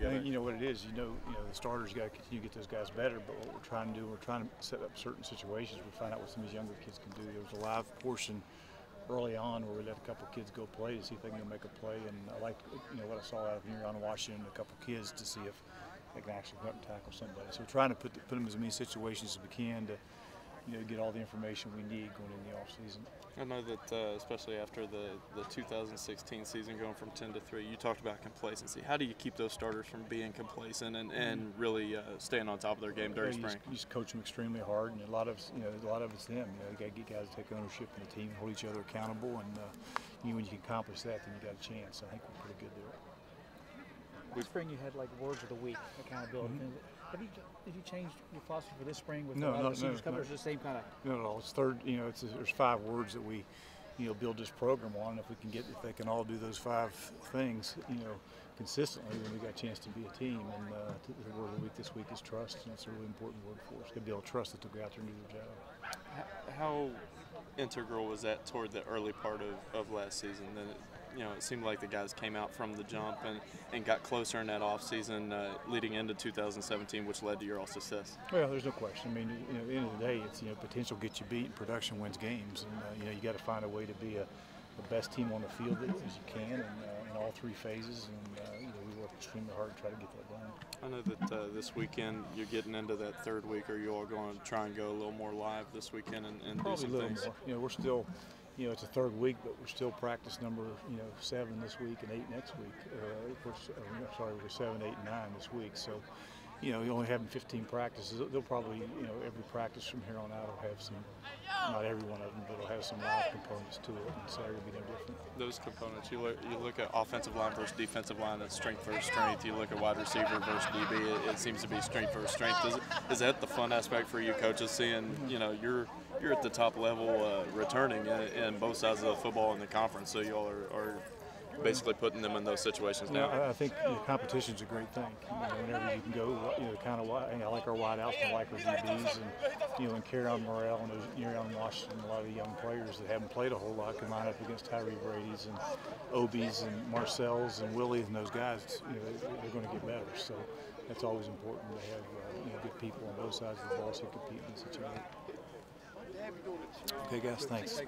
I think you know what it is. You know, you know the starters got to continue to get those guys better. But what we're trying to do, we're trying to set up certain situations. We find out what some of these younger kids can do. There was a live portion early on where we let a couple kids go play to see if they can make a play. And I like you know what I saw out of here on Washington, a couple kids to see if they can actually go up and tackle somebody. So we're trying to put the, put them in as many situations as we can to you know, get all the information we need going in the off season. I know that, uh, especially after the, the 2016 season going from 10 to 3, you talked about complacency. How do you keep those starters from being complacent and, and really uh, staying on top of their game during yeah, you spring? Just, you just coach them extremely hard, and a lot of you know a lot of it's them. You know, you got to get guys to take ownership in the team, hold each other accountable, and uh, you know, when you can accomplish that, then you got a chance. I think we're pretty good there. This spring you had like words of the week, accountability. Mm-hmm. Have you did you change your philosophy for this spring with no, a lot no, of no, no. It the same kind of? No, no, it's third. You know, it's there's five words that we, you know, build this program on. If we can get, if they can all do those five things, you know, consistently, then we got a chance to be a team. And uh, the word of the week this week is trust, and that's a really important word for us. To be able to trust that they'll go out there and do their job. How integral was that toward the early part of, of last season? Then, you know, it seemed like the guys came out from the jump and, and got closer in that offseason uh, leading into 2017, which led to your all success. Well, there's no question. I mean, you know, at the end of the day, it's you know potential gets you beat, and production wins games, and uh, you know you got to find a way to be a, the best team on the field as you can, and uh, in all three phases, and uh, you know work extremely hard to try to get that done. I know that uh, this weekend you're getting into that third week. Are you all going to try and go a little more live this weekend and, and do Probably a some little things? more. You know, we're still, you know, it's a third week, but we're still practice number, you know, seven this week and eight next week. Uh, we're, uh, sorry, we're seven, eight, and nine this week. So, you know, you only having 15 practices. They'll probably, you know, every practice from here on out will have some, not every one of them, but it'll have some live components to it. And Saturday will be no different. Those components, you look, you look at offensive line versus defensive line, that's strength versus strength. You look at wide receiver versus DB, it, it seems to be strength versus strength. Is, is that the fun aspect for you coaches, seeing, you know, you're you're at the top level uh, returning in, in, both sides of the football in the conference, so you all are, are basically putting them in those situations now. I, I think you know, competition's a great thing. You know, whenever you can go, you know, kind of. I like our wideouts and like our DBs, and you know, and Carry Morrell and those Aaron Washington, a lot of the young players that haven't played a whole lot can line up against Tyre Brady's and Obies and Marcel's and Willie and those guys. You know, they, are going to get better. So that's always important to have uh, you know good people on both sides of the ball so you compete against each other. Okay, guys, thanks.